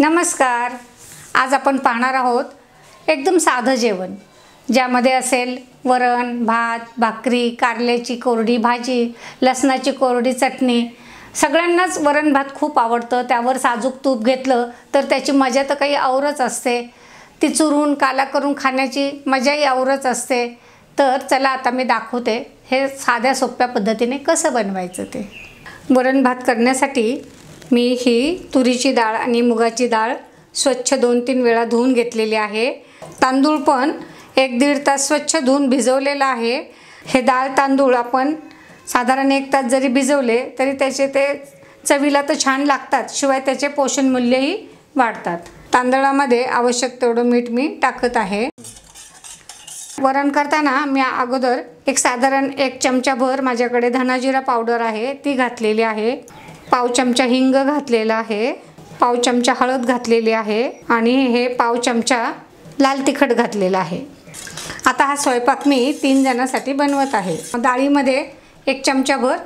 नमस्कार. आज आपण पाहणार आहोत एकदम साधं जेवण ज्यामध्ये असेल वरण भात भाकरी कारल्याची कोरडी भाजी लसणाची कोरडी चटणी. सगळ्यांनाच वरण भात खूप आवडतं. त्यावर साजूक तूप घेतलं तर त्याची मजा तर काही औरच असते. ती चुरून काला करून खाण्याची मजाही औरच असते. तर चला आता मी दाखवते हे साध्या सोप्या पद्धतीने कसं बनवायचं ते. वरण भात करण्यासाठी मी ही तुरीची डाळ आणि मुगाची डाळ स्वच्छ दोन तीन वेळा धुवून घेतलेली आहे. तांदूळ पण एक दीड तास स्वच्छ धुवून भिजवलेलं आहे. हे डाळ तांदूळ आपण साधारण एक तास जरी भिजवले तरी त्याचे ते चवीला तर छान लागतात शिवाय त्याचे पोषण मूल्यही वाढतात. तांदळामध्ये आवश्यक तेवढं मीठ मी टाकत आहे. वरण करताना मी अगोदर एक साधारण एक चमचाभर माझ्याकडे धनाजिरा पावडर आहे ती घातलेली आहे. पाव चमचा हिंग घातलेला आहे. पाव चमचा हळद घातलेली आहे आणि हे पाव चमचा लाल तिखट घातलेला आहे. आता हा स्वयंपाक मी तीन जणांसाठी बनवत आहे. डाळीमध्ये एक चमचाभर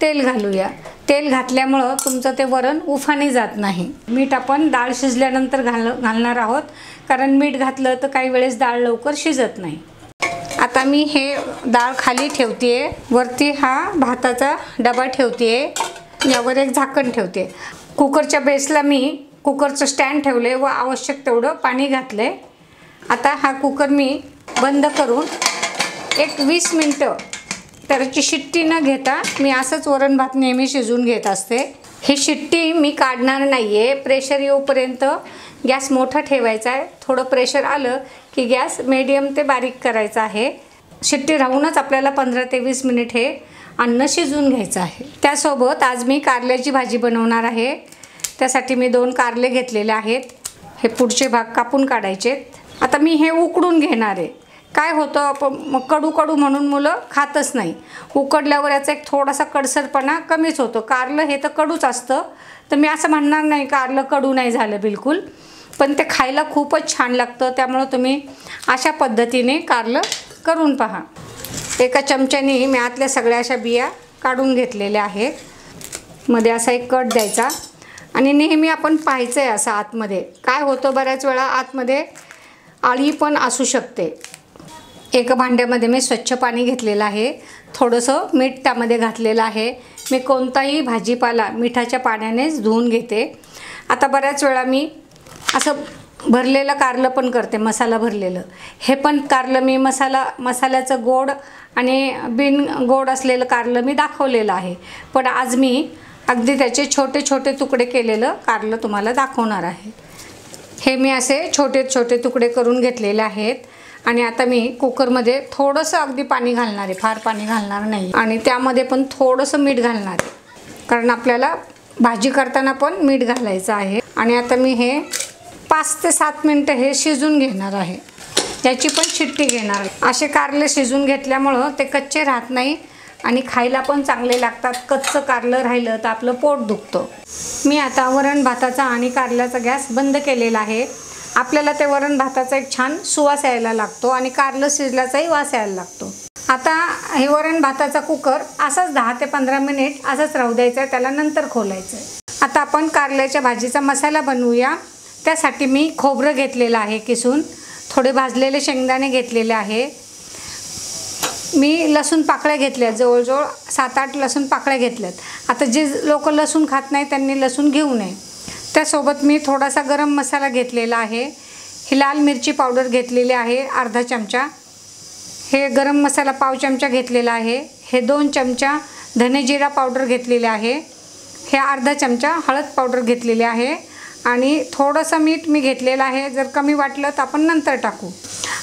तेल घालूया. तेल घातल्यामुळं तुमचं ते वरण उफाने जात नाही. मीठ आपण डाळ शिजल्यानंतर घाल घालणार आहोत. कारण मीठ घातलं तर काही वेळेस डाळ लवकर शिजत नाही. आता मी हे डाळ खाली ठेवते वरती हा भाताचा डबा ठेवते यावर एक झाकण ठेवते. कुकरच्या बेसला मी कुकरचं स्टँड ठेवले व आवश्यक तेवढं पाणी घातले आता हा कुकर मी बंद करून एक वीस मिनटं त्याची शिट्टी न घेता मी असंच वरण भात नेहमी शिजवून घेत असते. ही शिट्टी मी काढणार नाही आहे प्रेशर येऊपर्यंत गॅस मोठा ठेवायचा आहे. थोडं प्रेशर आलं की गॅस मीडियम ते बारीक करायचा आहे. शिट्टी राहूनच आपल्याला पंधरा ते वीस मिनिट हे अन्न शिजवून घ्यायचं आहे. त्यासोबत आज मी कारल्याची भाजी बनवणार आहे. त्यासाठी मी दोन कारले घेतलेले आहेत. हे पुढचे भाग कापून काढायचे. आता मी हे उकडून घेणार आहे. काय होतं आपण मग कडू कडू म्हणून मुलं खातच नाही. उकडल्यावर याचा एक थोडासा कडसरपणा कमीच होतो. कारलं हे तर कडूच असतं. तर मी असं म्हणणार नाही कारलं कडू नाही झालं बिलकुल. पण ते खायला खूपच छान लागतं. त्यामुळं तुम्ही अशा पद्धतीने कारलं करून पहा. एका चमच्याने मी आतल्या सगळ्या अशा बिया काढून घेतलेल्या आहेत. मध्ये असा एक कट द्यायचा. आणि नेहमी आपण पाहायचं आहे असं आतमध्ये. काय होतं बऱ्याच वेळा आतमध्ये? आळी पण असू शकते. एका भांड्यामध्ये मी स्वच्छ पाणी घेतलेलं आहे. थोडंसं मीठ त्यामध्ये घातलेलं आहे. मी कोणताही भाजीपाला मिठाच्या पाण्यानेच धुवून घेते. आता बऱ्याच वेळा मी असं भरलेलं कारलं पण करते मसाला भरलेलं. हे पण कारलं मी मसाला मसाल्याचं गोड आणि बिन गोड असलेलं कारलं मी दाखवलेलं आहे. पण आज मी अगदी त्याचे छोटे छोटे तुकडे केलेलं कारलं तुम्हाला दाखवणार आहे. हे मी असे छोटे छोटे तुकडे करून घेतलेले आहेत. आणि आता मी कुकरमध्ये थोडंसं अगदी पाणी घालणार आहे फार पाणी घालणार नाही. आणि त्यामध्ये पण थोडंसं मीठ घालणार आहे. कारण आपल्याला भाजी करताना पण मीठ घालायचं आहे. आणि आता मी हे पाच ते सात मिनटं हे शिजून घेणार आहे. याची पण शिट्टी घेणार आहे. असे कारले शिजून घेतल्यामुळं ते कच्चे राहत नाही आणि खायला पण चांगले लागतात. कच्चं कारलं राहिलं तर आपलं पोट दुखतं. मी आता वरण भाताचा आणि कारल्याचा गॅस बंद केलेला आहे. आपल्याला ते वरण भाताचा एक छान सुवास यायला लागतो आणि कारलं शिजल्याचाही वास यायला लागतो. आता हे वरण भाताचा कुकर असाच दहा ते पंधरा मिनिट असंच राहू द्यायचं आहे त्याला नंतर खोलायचं आहे आता आपण कारल्याच्या भाजीचा मसाला बनवूया. त्यासाठी मी खोबरं घेतलेलं आहे किसून. थोडे भाजलेले शेंगदाणे घेतलेले आहे. मी लसूण पाकळ्या घेतल्या जवळजवळ सात आठ लसूण पाकळ्या घेतल्यात. आता जे लोक लसूण खात नाही त्यांनी लसूण घेऊ नये. त्यासोबत मी थोडासा गरम मसाला घेतलेला आहे. ही लाल मिरची पावडर घेतलेली आहे अर्धा चमचा. हे गरम मसाला पाव चमचा घेतलेला आहे. हे दोन चमचा धने जिरा पावडर घेतलेले आहे. हे अर्धा चमचा हळद पावडर घेतलेली आहे. आणि थोडंसं मीठ मी घेतलेलं आहे. जर कमी वाटलं तर आपण नंतर टाकू.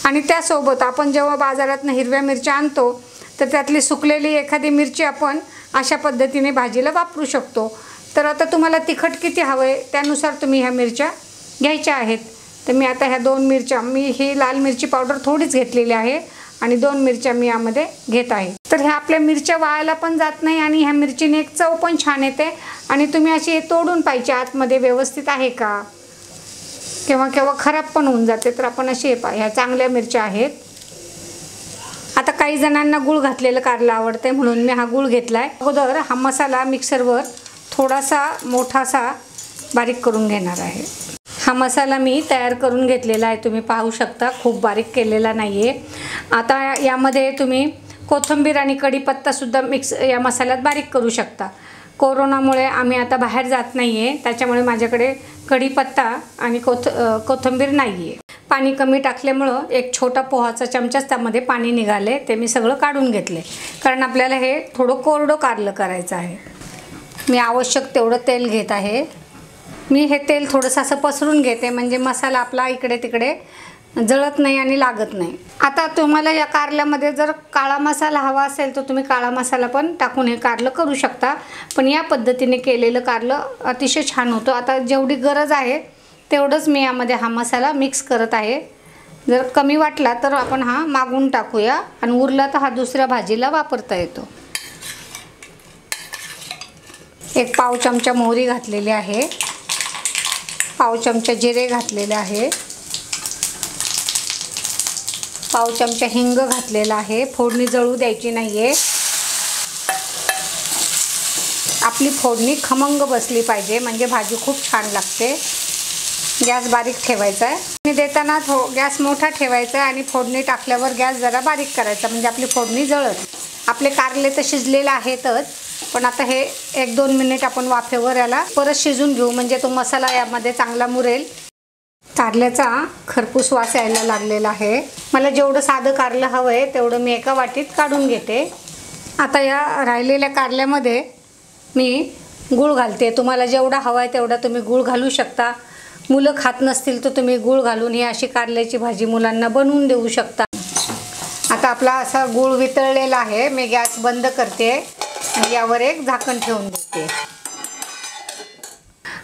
आणि त्यासोबत आपण जेव्हा बाजारातनं हिरव्या मिरच्या आणतो तर त्यातली सुकलेली एखादी मिरची आपण अशा पद्धतीने भाजीला वापरू शकतो. तर आता तुम्हाला तिखट किती हवं आहे त्यानुसार तुम्ही ह्या मिरच्या घ्यायच्या आहेत. तर मी आता ह्या दोन मिरच्या मी ही लाल मिरची पावडर थोडीच घेतलेली आहे आणि दोन मिरच्या मी यामध्ये घेत आहे. तर ह्या आपल्या मिरच्या वाळायला पण जात नाही आणि ह्या मिरचीने एक चव पण छान येते. आणि तुम्ही अशी तोडून पाहिजे आतमध्ये व्यवस्थित आहे का? केव्हा केव्हा खराब पण होऊन जाते तर आपण अशी हे पा ह्या चांगल्या मिरच्या आहेत. आता काही जणांना गुळ घातलेलं कारलं आवडते म्हणून मी हा गुळ घेतला आहे अगोदर हा मसाला मिक्सरवर थोडासा मोठासा बारीक करून घेणार आहे. हा मसाला मी तयार करून घेतलेला आहे तुम्ही पाहू शकता खूप बारीक केलेला नाही आहे आता यामध्ये तुम्ही कोथिंबीर आणि कढीपत्तासुद्धा मिक्स या मसाल्यात बारीक करू शकता. कोरोनामुळे आम्ही आता बाहेर जात नाही आहे त्याच्यामुळे माझ्याकडे कढीपत्ता आणि कोथ कोथिंबीर नाही आहे पाणी कमी टाकल्यामुळं एक छोटा पोहाचा चमचाच त्यामध्ये पाणी निघाले. ते मी सगळं काढून घेतले. कारण आपल्याला हे थोडं कोरडं कारलं करायचं आहे. मी आवश्यक तेवढं तेल घेत आहे. मी हे तेल थोडंसं असं पसरून घेते. म्हणजे मसाला आपला इकडे तिकडे जळत नाही आणि लागत नाही. आता तुम्हाला या कारल्यामध्ये जर काळा मसाला हवा असेल तर तुम्ही काळा मसाला पण टाकून हे कारलं करू शकता. पण या पद्धतीने केलेलं कारलं अतिशय छान होतं. आता जेवढी गरज आहे तेवढंच मी यामध्ये हा मसाला मिक्स करत आहे. जर कमी वाटला तर आपण हा मागून टाकूया आणि उरला तर हा दुसऱ्या भाजीला वापरता येतो. एक पाव चमचा मोहरी घातलेली आहे. पाव चमचा जिरे घातलेले आहे. पाव चमचा हिंग घातलेला आहे. फोडणी जळू द्यायची नाही आहे आपली फोडणी खमंग बसली पाहिजे म्हणजे भाजी खूप छान लागते. गॅस बारीक ठेवायचा आहे. फोडणी देताना थो गॅस मोठा ठेवायचा आहे आणि फोडणी टाकल्यावर गॅस जरा बारीक करायचा म्हणजे आपली फोडणी जळत. आपले कारले तर शिजलेले आहेतच पण आता हे एक दोन मिनिट आपण वाफेवर याला परत शिजून घेऊ म्हणजे तो मसाला यामध्ये चांगला मुरेल. कारल्याचा खरपूस वास यायला लागलेला आहे. मला जेवढं साधं कारलं हवं आहे तेवढं मी एका वाटीत काढून घेते. आता या राहिलेल्या कारल्यामध्ये मी गूळ घालते. तुम्हाला जेवढा हवा आहे तेवढा तुम्ही गूळ घालू शकता. मुलं खात नसतील तर तुम्ही गूळ घालून ही अशी कारल्याची भाजी मुलांना बनवून देऊ शकता. आता आपला असा गूळ वितळलेला आहे. मी गॅस बंद करते यावर एक झाकण ठेवून देते.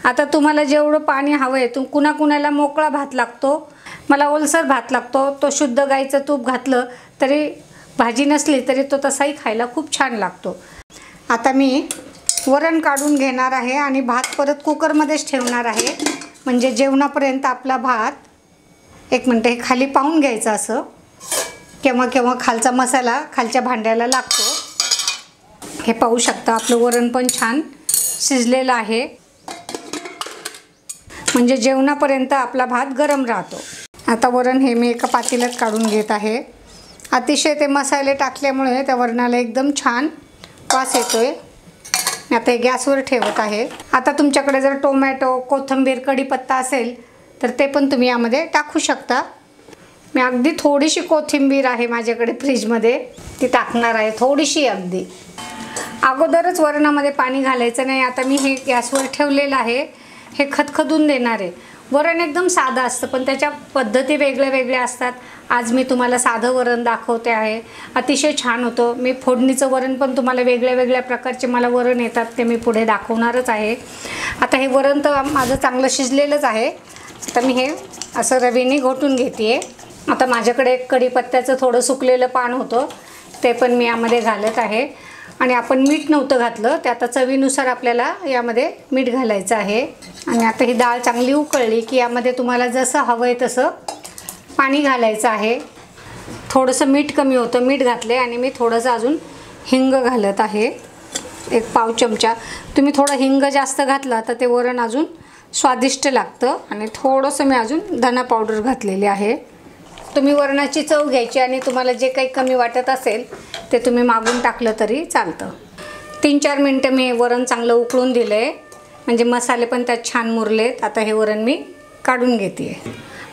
आता तुम्हाला जेवढं पाणी हवं आहे तुम कुणाकुणाला मोकळा भात लागतो? मला ओलसर भात लागतो तो शुद्ध गाईचं तूप घातलं तरी भाजी नसली तरी तो तसाही खायला खूप छान लागतो. आता मी वरण काढून घेणार आहे आणि भात परत कुकरमध्येच ठेवणार आहे. म्हणजे जेवणापर्यंत आपला भात एक मिनटं हे खाली पाहून घ्यायचं असं. केव्हा केव्हा खालचा मसाला खालच्या भांड्याला लागतो. हे पाहू शकता आपलं वरण पण छान शिजलेलं आहे. म्हणजे जेवणापर्यंत आपला भात गरम राहतो. आता वरण हे मी एका पातेल्यात काढून घेत आहे. अतिशय ते मसाले टाकल्यामुळे त्या वरणाला एकदम छान वास येतो मी आता हे गॅसवर ठेवत आहे. आता तुमच्याकडे जर टोमॅटो कोथिंबीर कढीपत्ता असेल तर ते पण तुम्ही यामध्ये टाकू शकता. मी अगदी थोडीशी कोथिंबीर आहे माझ्याकडे फ्रीजमध्ये. ती टाकणार आहे थोडीशी अगदी. अगोदरच वरणामध्ये पाणी घालायचं नाही. आता मी हे गॅसवर ठेवलेलं आहे. हे खदखदून देणार आहे. वरण एकदम साधं असतं पण त्याच्या पद्धती वेगळ्या वेगळ्या असतात. आज मी तुम्हाला साधं वरण दाखवते आहे. अतिशय छान होतं. मी फोडणीचं वरण पण तुम्हाला वेगळ्या वेगळ्या प्रकारचे मला वरण येतात ते मी पुढे दाखवणारच आहे. आता हे वरण तर माझं चांगलं शिजलेलंच आहे. तर मी हे असं रवीने घोटून घेते आता माझ्याकडे कढीपत्त्याचं थोडं सुकलेलं पान होतं ते पण मी यामध्ये घालत आहे. आणि आपण मीठ नव्हतं घातलं ते आता चवीनुसार आपल्याला यामध्ये मीठ घालायचं आहे. आणि आता ही डाळ चांगली उकळली की यामध्ये तुम्हाला जसं हवं आहे तसं पाणी घालायचं आहे. थोडंसं मीठ कमी होतं मीठ घातले आणि मी थोडंसं अजून हिंग घालत आहे. एक पाव चमचा. तुम्ही थोडं हिंग जास्त घातला तर ते वरण अजून स्वादिष्ट लागतं आणि थोडंसं मी अजून धना पावडर घातलेली आहे. तुम्ही वरणाची चव घ्यायची आणि तुम्हाला जे काही कमी वाटत असेल ते तुम्ही मागून टाकलं तरी चालतं. तीन चार मिनटं मी वरण चांगलं उकळून दिलं आहे म्हणजे मसाले पण त्यात छान मुरलेत. आता हे वरण मी काढून घेते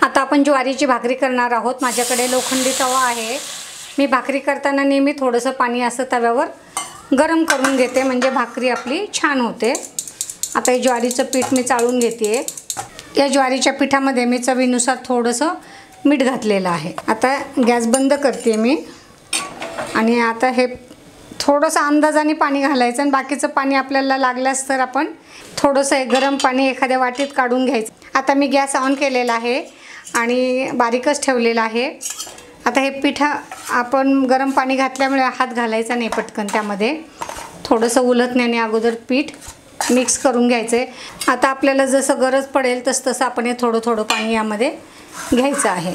आता आपण ज्वारीची भाकरी करणार आहोत. माझ्याकडे लोखंडी तवा आहे. मी भाकरी करताना नेहमी थोडंसं पाणी असं तव्यावर गरम करून घेते. म्हणजे भाकरी आपली छान होते. आता हे ज्वारीचं पीठ मी चाळून घेते या ज्वारीच्या पिठामध्ये मी चवीनुसार थोडंसं मीठ घातलेलं आहे. आता गॅस बंद करते मी. आणि आता हे थोडंसं अंदाजाने पाणी घालायचं आणि बाकीचं पाणी आपल्याला लागल्यास तर आपण थोडंसं एक गरम पाणी एखाद्या वाटीत काढून घ्यायचं. आता मी गॅस ऑन केलेला आहे आणि बारीकच ठेवलेला आहे. आता हे पिठा आपण गरम पाणी घातल्यामुळे हात घालायचा नाही पटकन त्यामध्ये. थोडंसं उलटण्याने अगोदर पीठ मिक्स करून घ्यायचं आहे आता आपल्याला जसं गरज पडेल तसं तसं आपण हे थोडं थोडं पाणी यामध्ये घ्यायचं आहे.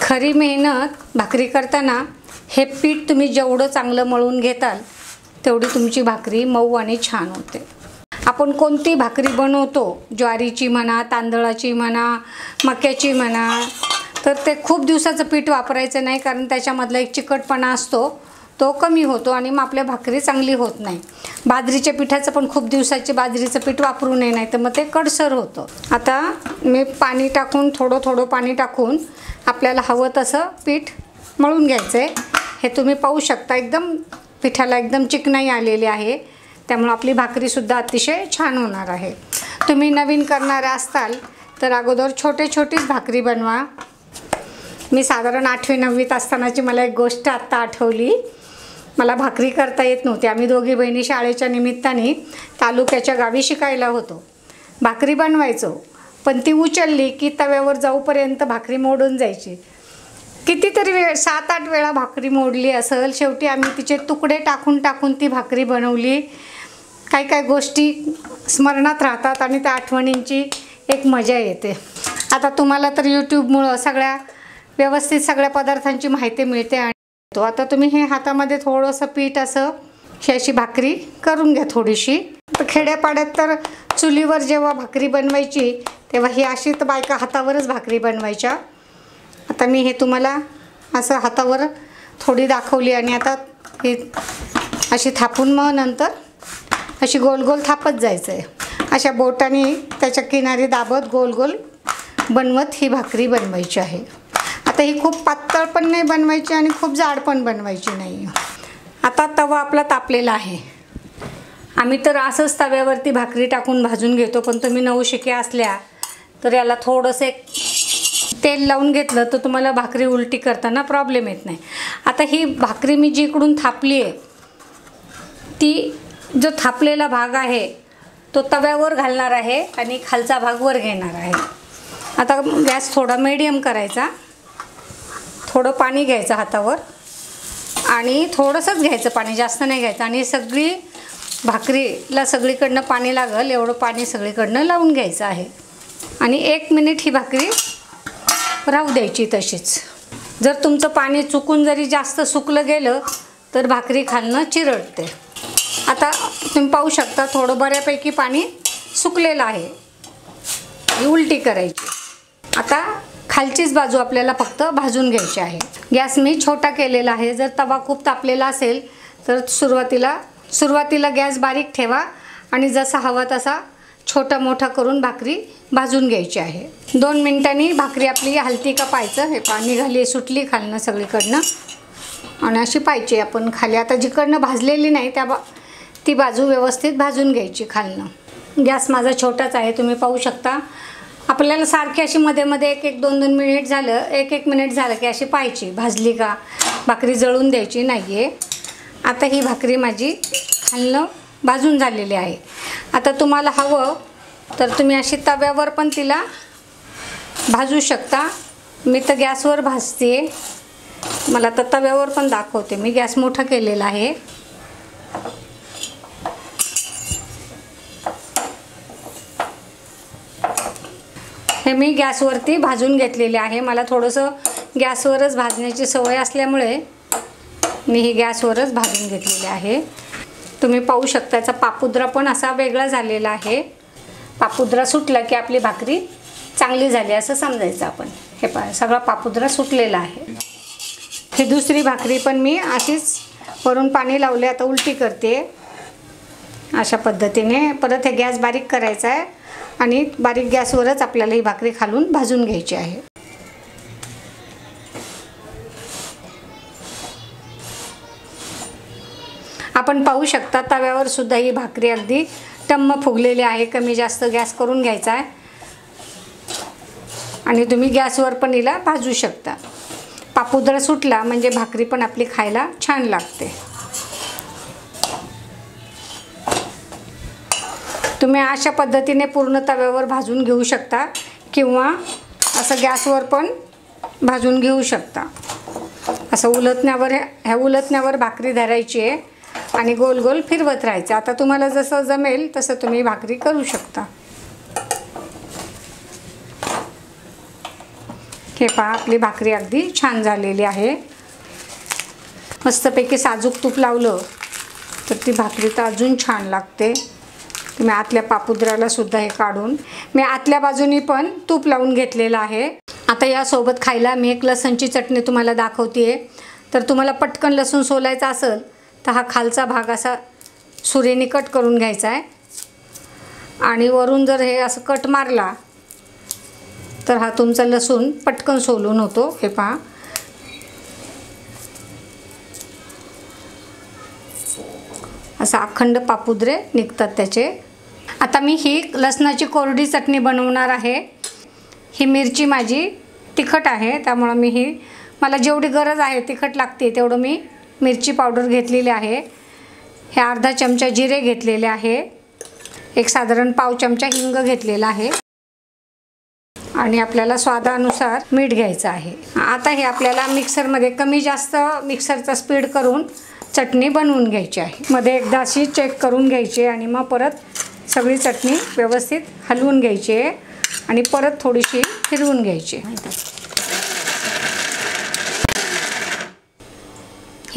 खरी मेहनत भाकरी करताना हे पीठ तुम्ही जेवढं चांगलं मळून घेताल तेवढी तुमची भाकरी मऊ आणि छान होते. आपण कोणती भाकरी बनवतो? ज्वारीची म्हणा तांदळाची म्हणा मक्याची म्हणा तर ते खूप दिवसाचं पीठ वापरायचं नाही कारण त्याच्यामधला एक चिकटपणा असतो तो कमी होतो आणि मग आपल्या भाकरी चांगली होत नाही. बाजरीच्या पिठाचं पण खूप दिवसाचे बाजरीचं पीठ वापरू नये नाही तर मग ते कडसर होतं. आता मी पाणी टाकून थोडं थोडं पाणी टाकून आपल्याला हवं तसं पीठ मळून घ्यायचं आहे हे तुम्ही पाहू शकता. एकदम पिठाला एकदम चिकनाई आलेली आहे. त्यामुळं आपली भाकरीसुद्धा अतिशय छान होणार आहे. तुम्ही नवीन करणारे असताल तर अगोदर छोटे छोटीच भाकरी बनवा. मी साधारण आठवी नववीत असतानाची मला एक गोष्ट आत्ता आठवली. मला भाकरी करता येत नव्हती. आम्ही दोघी बहिणी शाळेच्या निमित्ताने तालुक्याच्या गावी शिकायला होतो. भाकरी बनवायचो. पण ती उचलली की तव्यावर जाऊपर्यंत भाकरी मोडून जायची. कितीतरी वेळ सात आठ वेळा भाकरी मोडली असेल शेवटी आम्ही तिचे तुकडे टाकून टाकून ती भाकरी बनवली. काही काही गोष्टी स्मरणात राहतात आणि त्या आठवणींची एक मजा येते. आता तुम्हाला तर यूट्यूबमुळं सगळ्या व्यवस्थित सगळ्या पदार्थांची माहिती मिळते आणि तो. आता तुम्ही हे हातामध्ये थोडंसं पीठ असं ही अशी भाकरी करून घ्या थोडीशी. तर खेड्यापाड्यात तर चुलीवर जेव्हा भाकरी बनवायची तेव्हा ही अशी तर बायका हातावरच भाकरी बनवायच्या. आता मी हे तुम्हाला असं हातावर थोडी दाखवली आणि आता ही अशी थापून मग नंतर अशी गोल गोल थापत जायचं आहे अशा बोटाने त्याच्या किनारी दाबत गोल गोल बनवत ही भाकरी बनवायची आहे. आता ही खूप पातळ पण नाही बनवायची आणि खूप जाड पण बनवायची नाही. आता तवा आपला तापलेला आहे. आम्ही तर असंच तव्यावरती भाकरी टाकून भाजून घेतो पण तुम्ही नऊ शिके असल्या तर याला थोडंसं एक तेल लावून घेतलं तर तुम्हाला भाकरी उलटी करताना प्रॉब्लेम येत नाही. आता ही भाकरी मी जिकडून थापली आहे ती जो थापलेला भाग आहे तो तव्यावर घालणार आहे आणि खालचा भाग वर घेणार आहे. आता गॅस थोडा मीडियम करायचा. थोडं पाणी घ्यायचं हातावर आणि थोडंसंच घ्यायचं पाणी जास्त नाही घ्यायचं. आणि सगळी भाकरीला सगळीकडनं पाणी लागल एवढं पाणी सगळीकडनं लावून घ्यायचं आहे. आणि एक मिनिट ही भाकरी राहू द्यायची तशीच. जर तुमचं पाणी चुकून जरी जास्त सुकलं गेलं तर भाकरी खालनं चिरडते. आता तुम्ही पाहू शकता थोडं बऱ्यापैकी पाणी सुकलेलं आहे. उलटी करायची. आता खालचीच बाजू आपल्याला फक्त भाजून घ्यायची आहे. गॅस मी छोटा केलेला आहे. जर तवा खूप तापलेला असेल तर सुरुवातीला सुरुवातीला गॅस बारीक ठेवा आणि जसा हवा तसा छोटा मोठा करून भाकरी भाजून घ्यायची आहे. दोन मिनटांनी भाकरी आपली हलती का पाहायचं? हे पाणी घाली सुटली खालनं सगळीकडनं. आणि अशी पाहिजे आपण खाली. आता जिकडनं भाजलेली नाही त्या बा ती बाजू व्यवस्थित भाजून घ्यायची खालनं. गॅस माझा छोटाच आहे तुम्ही पाहू शकता. आपल्याला सारखी अशी मध्ये मध्ये एक एक दोन दोन मिनिट झालं एक एक मिनिट झालं की अशी पाहायची. भाजली का? भाकरी जळून द्यायची नाही आहे आता ही भाकरी माझी खालणं भाजून झालेली आहे. आता तुम्हाला हवं तर तुम्ही अशी तव्यावर पण तिला भाजू शकता. मी तर गॅसवर भाजते. मला तर तव्यावर पण दाखवते. मी गॅस मोठा केलेला आहे. हे मी गॅसवरती भाजून घेतलेले आहे. मला थोडंसं गॅसवरच भाजण्याची सवय असल्यामुळे मी ही गॅसवरच भाजून घेतलेली आहे. तुम्ही पाहू शकता याचा पापुद्रा पण असा वेगळा झालेला आहे. पापुद्रा सुटला की आपली भाकरी चांगली झाली असं समजायचं आपण. हे पा सगळा पापुद्रा सुटलेला आहे. ही दुसरी भाकरी पण मी अशीच वरून पाणी लावले आता उलटी करते. अशा पद्धतीने परत हे गॅस बारीक करायचा आहे आणि बारीक गॅसवरच आपल्याला ही भाकरी खालून भाजून घ्यायची आहे. आपण पाहू शकता तव्यावर सुद्धा ही भाकरी अगदी टम्म फुगलेली आहे. कमी जास्त गॅस करून घ्यायचा आहे. आणि तुम्ही गॅसवर पण हिला भाजू शकता. पापुद्रा सुटला म्हणजे भाकरी पण आपली खायला छान लागते. तुम्ही अशा पद्धतीने पूर्ण तव्यावर भाजून घेऊ शकता किंवा असं गॅसवर पण भाजून घेऊ शकता. असं उलटण्यावर ह्या उलटण्यावर भाकरी धरायची आहे. आणि गोल गोल फिरवत राहायचं. आता तुम्हाला जसं जमेल तसं तुम्ही भाकरी करू शकता. हे पहा आपली भाकरी अगदी छान झालेली आहे. मस्तपैकी साजूक तूप लावलं तर ती भाकरी तर अजून छान लागते. तुम्ही आतल्या पापुद्राला सुद्धा हे काढून मी आतल्या बाजूनी पण तूप लावून घेतलेलं आहे. आता यासोबत खायला मी एक लसणची चटणी तुम्हाला दाखवते तर तुम्हाला पटकन लसूण सोलायचा असेल तर हा खालचा भाग असा सुरीने कट करून घ्यायचा आहे. आणि वरून जर हे असं कट मारला तर हा तुमचा लसूण पटकन सोलून होतो. हे पहा. असं अखंड पापुद्रे निघतात त्याचे. आता मी ही लसणाची कोरडी चटणी बनवणार आहे. ही मिरची माझी तिखट आहे त्यामुळं मी ही मला जेवढी गरज आहे तिखट लागते तेवढं मी मिरची पावडर घेतलेली आहे. हे अर्धा चमचा जिरे घेतलेले आहे. एक साधारण पाव चमचा हिंग घेतलेला आहे. आणि आपल्याला स्वादानुसार मीठ घ्यायचं आहे. आता हे आपल्याला मिक्सरमध्ये कमी जास्त मिक्सरचा स्पीड करून चटणी बनवून घ्यायची आहे. मध्ये एकदा अशी चेक करून घ्यायची आणि मग परत सगळी चटणी व्यवस्थित हलवून घ्यायची आहे. आणि परत थोडीशी फिरवून घ्यायची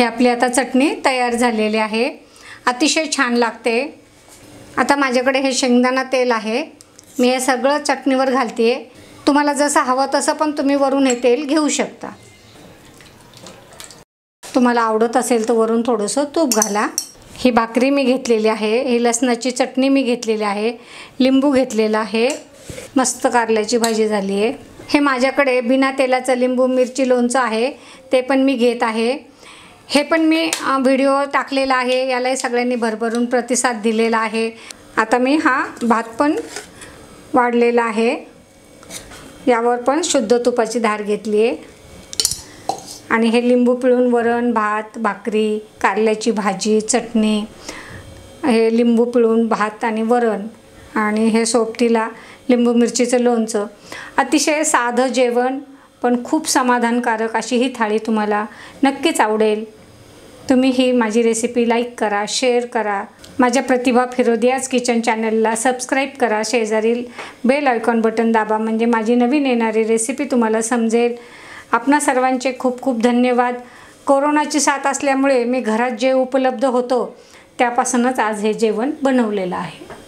ही आपली आता चटणी तयार झालेली आहे. अतिशय छान लागते. आता माझ्याकडे हे शेंगदाणा तेल आहे. मी हे सगळं चटणीवर घालते तुम्हाला जसं हवं तसं पण तुम्ही वरून हे तेल घेऊ शकता. तुम्हाला आवडत असेल तर वरून थोडंसं तूप घाला. ही भाकरी मी घेतलेली आहे. ही लसणाची चटणी मी घेतलेली आहे. लिंबू घेतलेला आहे. मस्त कारल्याची भाजी झाली आहे हे माझ्याकडे बिना तेलाचं लिंबू मिरची लोणचं आहे. ते पण मी घेत आहे. हे पण मी व्हिडिओ टाकलेला आहे. यालाही सगळ्यांनी भरभरून प्रतिसाद दिलेला आहे. आता मी हा भात पण वाढलेला आहे. यावर पण शुद्ध तुपाची धार घेतली आहे. आणि हे लिंबू पिळून वरण भात भाकरी कारल्याची भाजी चटणी हे लिंबू पिळून भात आणि वरण आणि हे सोबतीला लिंबू मिरचीचं लोणचं. अतिशय साधं जेवण पण खूप समाधानकारक अशी ही थाळी तुम्हाला नक्कीच आवडेल. तुम्ही ही माझी रेसिपी लाईक करा शेअर करा. माझ्या प्रतिभा फिरोदियाज किचन चॅनलला सबस्क्राईब करा. शेजारील बेल आयकॉन बटन दाबा म्हणजे माझी नवीन येणारी रेसिपी तुम्हाला समजेल. आपणा सर्वांचे खूप खूप धन्यवाद. कोरोनाची साथ असल्यामुळे मी घरात जे उपलब्ध होतो त्यापासूनच आज हे जेवण बनवलेलं आहे.